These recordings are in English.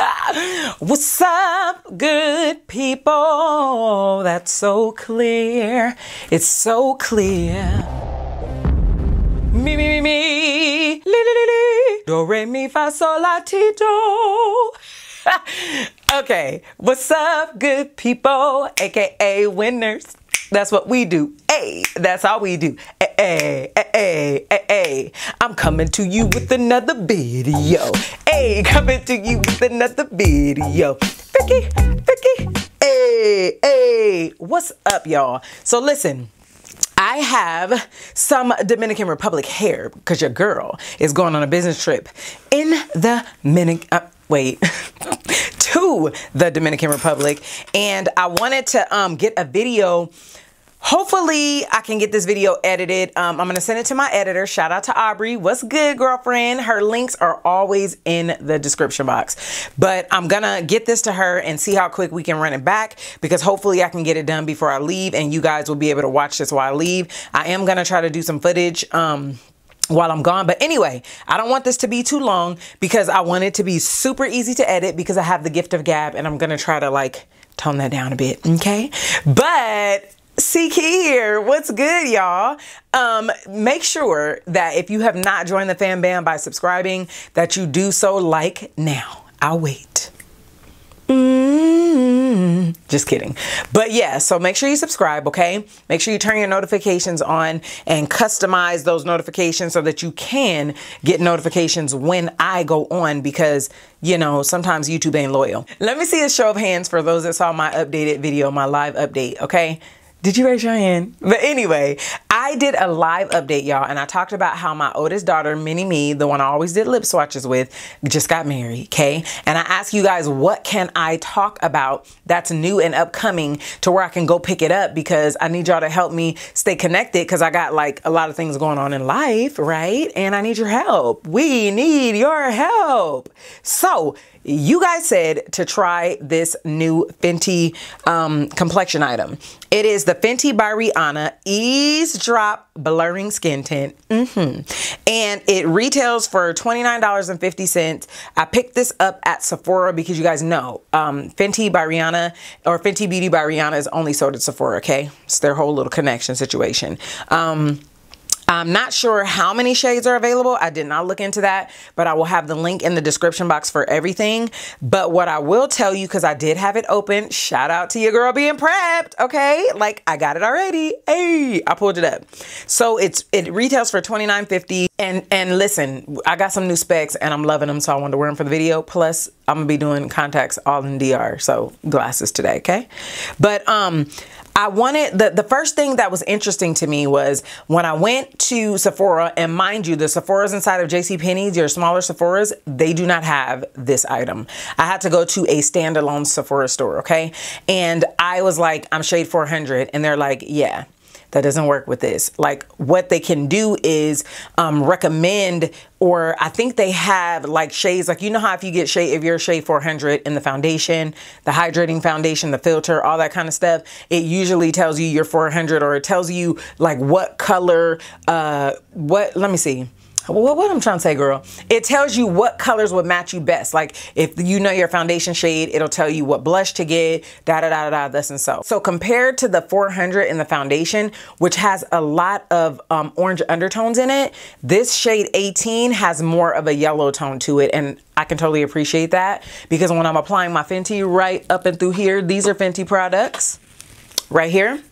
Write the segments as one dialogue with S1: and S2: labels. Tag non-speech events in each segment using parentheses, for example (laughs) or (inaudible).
S1: (laughs) What's up, good people? That's so clear. It's so clear. Me, me, me, me. Li, li, li. Do, re, mi, fa, sol, la, ti, do. (laughs) okay, what's up, good people? AKA winners. That's what we do. Hey, that's all we do. Hey, hey, hey, hey, hey. I'm coming to you with another video. Hey, coming to you with another video. Vicky, Vicky. Hey, hey. What's up, y'all? So listen. I have some Dominican Republic hair because your girl is going on a business trip in the Dominican. Uh, wait. (laughs) to the Dominican Republic, and I wanted to um, get a video Hopefully I can get this video edited. Um, I'm gonna send it to my editor. Shout out to Aubrey. What's good, girlfriend? Her links are always in the description box. But I'm gonna get this to her and see how quick we can run it back because hopefully I can get it done before I leave and you guys will be able to watch this while I leave. I am gonna try to do some footage. Um, while I'm gone. But anyway, I don't want this to be too long because I want it to be super easy to edit because I have the gift of gab and I'm to try to like tone that down a bit. Okay. But C Key here. What's good, y'all? Um, make sure that if you have not joined the fan band by subscribing, that you do so like now. I'll wait. Mm, just kidding. But yeah, so make sure you subscribe, okay? Make sure you turn your notifications on and customize those notifications so that you can get notifications when I go on because, you know, sometimes YouTube ain't loyal. Let me see a show of hands for those that saw my updated video, my live update, okay? Did you raise your hand? But anyway, I did a live update, y'all, and I talked about how my oldest daughter, Mini Me, the one I always did lip swatches with, just got married, okay? And I asked you guys, what can I talk about that's new and upcoming to where I can go pick it up because I need y'all to help me stay connected because I got like a lot of things going on in life, right? And I need your help. We need your help. So you guys said to try this new Fenty um, complexion item. It is the Fenty by Rihanna Eaze Drop Blurring Skin Tint. Mm-hmm. And it retails for $29.50. I picked this up at Sephora because you guys know um, Fenty by Rihanna or Fenty Beauty by Rihanna is only sold at Sephora, okay? It's their whole little connection situation. Um, I'm not sure how many shades are available. I did not look into that, but I will have the link in the description box for everything. But what I will tell you, because I did have it open, shout out to your girl being prepped, okay? Like I got it already. Hey, I pulled it up. So it's it retails for $29.50. And and listen, I got some new specs and I'm loving them, so I wanted to wear them for the video. Plus, I'm gonna be doing contacts all in DR, so glasses today, okay? But um I wanted the the first thing that was interesting to me was when I went to Sephora and mind you the Sephora's inside of JC Penney's your smaller Sephora's they do not have this item. I had to go to a standalone Sephora store, okay? And I was like I'm shade 400 and they're like, "Yeah." That doesn't work with this. Like what they can do is um, recommend, or I think they have like shades, like you know how if you get shade, if you're shade 400 in the foundation, the hydrating foundation, the Filt'r, all that kind of stuff, it usually tells you you're 400 or it tells you like what color, uh, what, let me see what, what I'm trying to say, girl, it tells you what colors would match you best. Like if you know your foundation shade, it'll tell you what blush to get, da da da da this and so. So compared to the 400 in the foundation, which has a lot of um, orange undertones in it, this shade 18 has more of a yellow tone to it. And I can totally appreciate that because when I'm applying my Fenty right up and through here, these are Fenty products right here.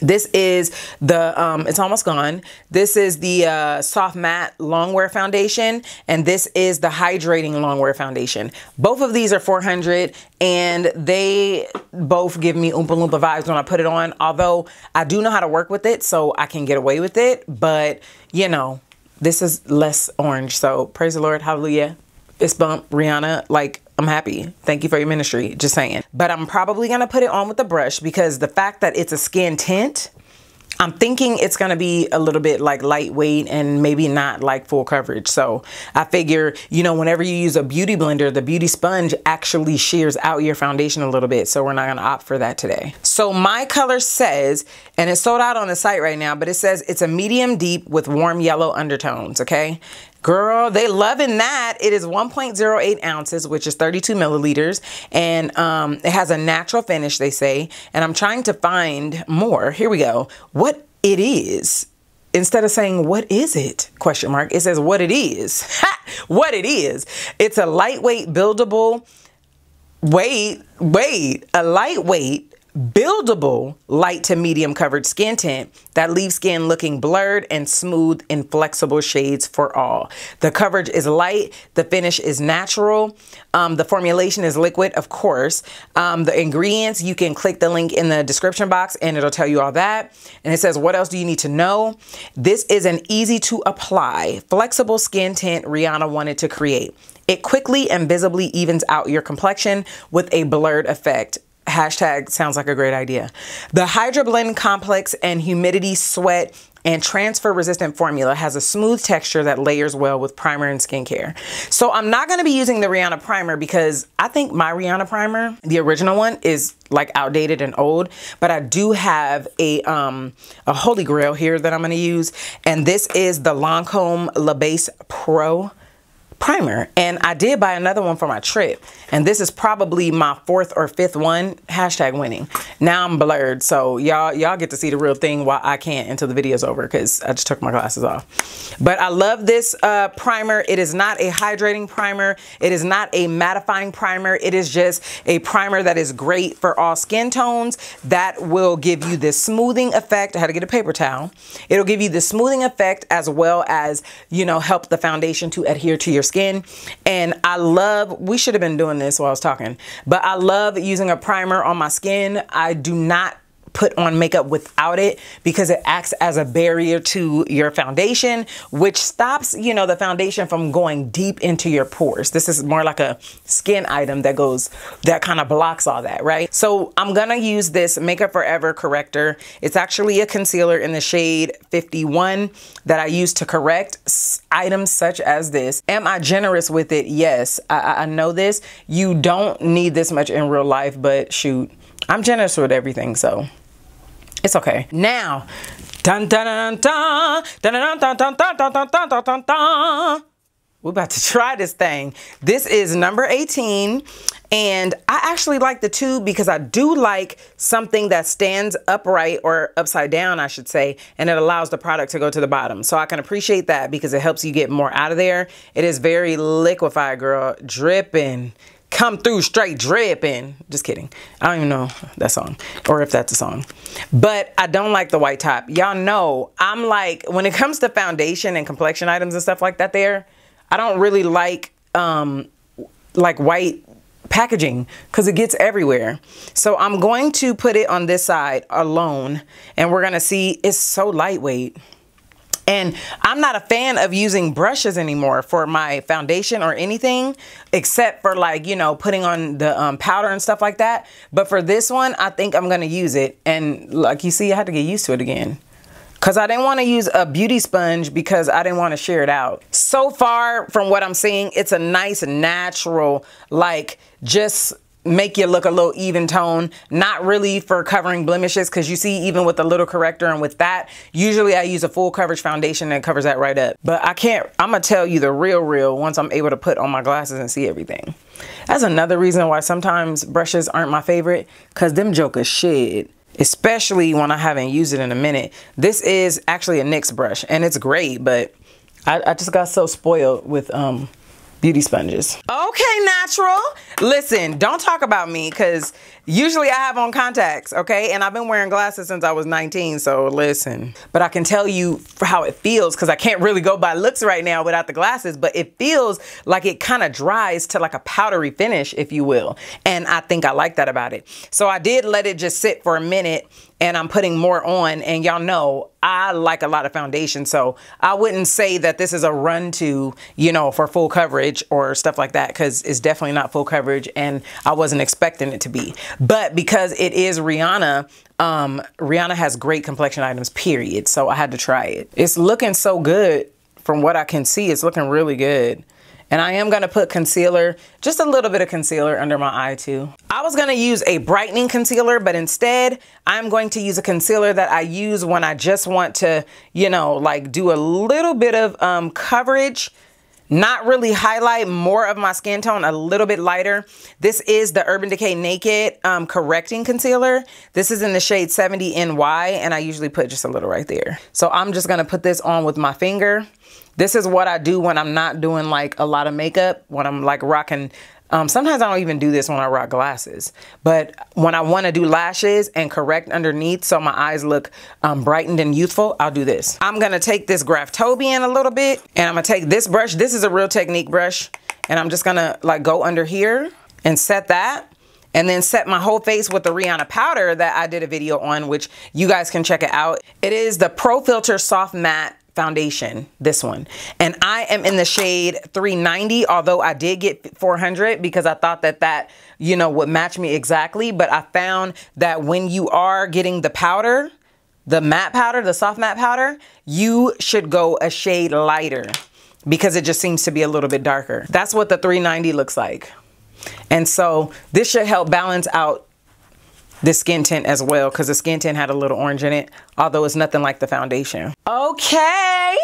S1: This is the, um, it's almost gone. This is the uh, Soft Matte Longwear Foundation, and this is the Hydrating Longwear Foundation. Both of these are 400, and they both give me Oompa Loompa vibes when I put it on, although I do know how to work with it, so I can get away with it, but, you know, this is less orange, so praise the Lord, hallelujah. Fist bump, Rihanna, like, I'm happy. Thank you for your ministry. Just saying. But I'm probably going to put it on with a brush because the fact that it's a skin tint, I'm thinking it's going to be a little bit like lightweight and maybe not like full coverage. So I figure, you know, whenever you use a beauty blender, the beauty sponge actually shears out your foundation a little bit. So we're not going to opt for that today. So my color says, and it's sold out on the site right now, but it says it's a medium deep with warm yellow undertones. Okay. Girl, they loving that. It is 1.08 ounces, which is 32 milliliters, and um, it has a natural finish, they say. And I'm trying to find more. Here we go. What it is. Instead of saying what is it? Question mark. It says what it is. (laughs) what it is. It's a lightweight buildable. Wait, wait, a lightweight buildable light to medium covered skin tint that leaves skin looking blurred and smooth in flexible shades for all. The coverage is light, the finish is natural, um, the formulation is liquid, of course. Um, the ingredients, you can click the link in the description box and it'll tell you all that. And it says, what else do you need to know? This is an easy to apply, flexible skin tint Rihanna wanted to create. It quickly and visibly evens out your complexion with a blurred effect. Hashtag sounds like a great idea. The Hydra Blend Complex and Humidity Sweat and transfer resistant formula has a smooth texture that layers well with primer and skincare. So I'm not going to be using the Rihanna primer because I think my Rihanna primer, the original one is like outdated and old, but I do have a um a holy grail here that I'm going to use and this is the Lancome La Base Pro primer and I did buy another one for my trip. And this is probably my fourth or fifth one. Hashtag winning. Now I'm blurred so y'all y'all get to see the real thing while I can't until the video's over because I just took my glasses off. But I love this uh, primer. It is not a hydrating primer. It is not a mattifying primer. It is just a primer that is great for all skin tones that will give you this smoothing effect. I had to get a paper towel. It'll give you the smoothing effect as well as you know help the foundation to adhere to your skin. And I love, we should have been doing this while I was talking, but I love using a primer on my skin. I do not put on makeup without it because it acts as a barrier to your foundation, which stops, you know, the foundation from going deep into your pores. This is more like a skin item that goes, that kind of blocks all that, right? So I'm gonna use this Makeup Forever corrector. It's actually a concealer in the shade 51 that I use to correct items such as this. Am I generous with it? Yes, I, I know this. You don't need this much in real life, but shoot, I'm generous with everything, so it's okay. Now. We're about to try this thing. This is number 18. And I actually like the tube because I do like something that stands upright or upside down, I should say, and it allows the product to go to the bottom. So I can appreciate that because it helps you get more out of there. It is very liquefied, girl, dripping come through straight dripping. Just kidding. I don't even know that song or if that's a song. But I don't like the white top. Y'all know I'm like, when it comes to foundation and complexion items and stuff like that there, I don't really like um, like white packaging because it gets everywhere. So I'm going to put it on this side alone and we're going to see it's so lightweight. And I'm not a fan of using brushes anymore for my foundation or anything, except for like, you know, putting on the um, powder and stuff like that. But for this one, I think I'm going to use it. And like you see, I had to get used to it again. Because I didn't want to use a beauty sponge because I didn't want to share it out. So far from what I'm seeing, it's a nice natural, like just make you look a little even tone not really for covering blemishes because you see even with the little corrector and with that usually I use a full coverage foundation that covers that right up. But I can't I'm gonna tell you the real real once I'm able to put on my glasses and see everything. That's another reason why sometimes brushes aren't my favorite because them jokers shit especially when I haven't used it in a minute. This is actually a NYX brush and it's great but I, I just got so spoiled with um beauty sponges. Okay, natural. Listen, don't talk about me because usually I have on contacts, okay? And I've been wearing glasses since I was 19, so listen. But I can tell you how it feels because I can't really go by looks right now without the glasses, but it feels like it kind of dries to like a powdery finish, if you will. And I think I like that about it. So I did let it just sit for a minute and I'm putting more on. And y'all know I like a lot of foundation. So I wouldn't say that this is a run to, you know, for full coverage or stuff like that because it's definitely not full coverage and I wasn't expecting it to be. But because it is Rihanna, um, Rihanna has great complexion items, period. So I had to try it. It's looking so good from what I can see. It's looking really good. And I am gonna put concealer, just a little bit of concealer under my eye too. I was gonna use a brightening concealer, but instead I'm going to use a concealer that I use when I just want to, you know, like do a little bit of um, coverage not really highlight more of my skin tone, a little bit lighter. This is the Urban Decay Naked um, Correcting Concealer. This is in the shade 70 NY, and I usually put just a little right there. So I'm just gonna put this on with my finger. This is what I do when I'm not doing like a lot of makeup, when I'm like rocking um, sometimes I don't even do this when I rock glasses, but when I want to do lashes and correct underneath so my eyes look um, brightened and youthful, I'll do this. I'm going to take this Graftobian a little bit and I'm going to take this brush. This is a Real Technique brush and I'm just going to like go under here and set that and then set my whole face with the Rihanna powder that I did a video on, which you guys can check it out. It is the Pro Filt'r Soft Matte foundation, this one. And I am in the shade 390, although I did get 400 because I thought that that, you know, would match me exactly. But I found that when you are getting the powder, the matte powder, the soft matte powder, you should go a shade lighter because it just seems to be a little bit darker. That's what the 390 looks like. And so this should help balance out the skin tint as well because the skin tint had a little orange in it, although it's nothing like the foundation. Okay,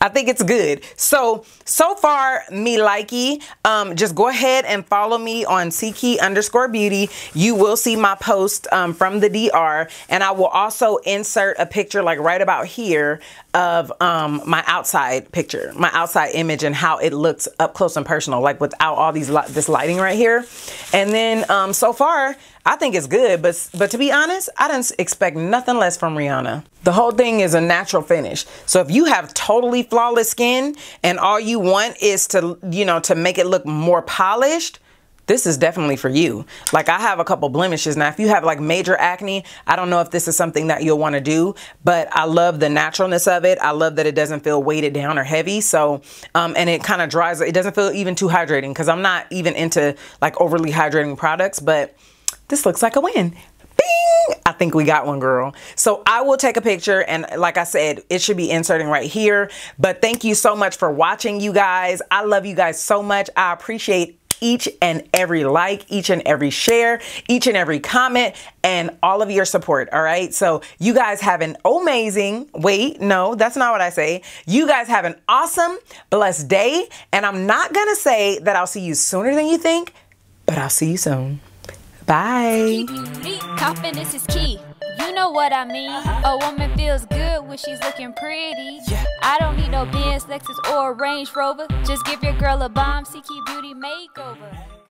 S1: I think it's good. So, so far, me likey. Um, just go ahead and follow me on Ckey underscore beauty. You will see my post um, from the DR and I will also insert a picture like right about here of um, my outside picture, my outside image and how it looks up close and personal, like without all these this lighting right here. And then um, so far, I think it's good, but but to be honest, I didn't expect nothing less from Rihanna. The whole thing is a natural finish. So if you have totally flawless skin and all you want is to, you know, to make it look more polished, this is definitely for you. Like I have a couple blemishes. Now, if you have like major acne, I don't know if this is something that you'll want to do, but I love the naturalness of it. I love that it doesn't feel weighted down or heavy. So, um, and it kind of dries, it doesn't feel even too hydrating because I'm not even into like overly hydrating products, but this looks like a win. Bing! I think we got one, girl. So I will take a picture and like I said, it should be inserting right here. But thank you so much for watching, you guys. I love you guys so much. I appreciate each and every like, each and every share, each and every comment, and all of your support. All right. So you guys have an amazing, wait, no, that's not what I say. You guys have an awesome, blessed day. And I'm not going to say that I'll see you sooner than you think, but I'll see you soon. Bye. Confidence is key. You know what I mean. A woman feels good when she's looking pretty. I don't need no Benz, Lexus, or a Range Rover. Just give your girl a bomb, Ckey Beauty makeover.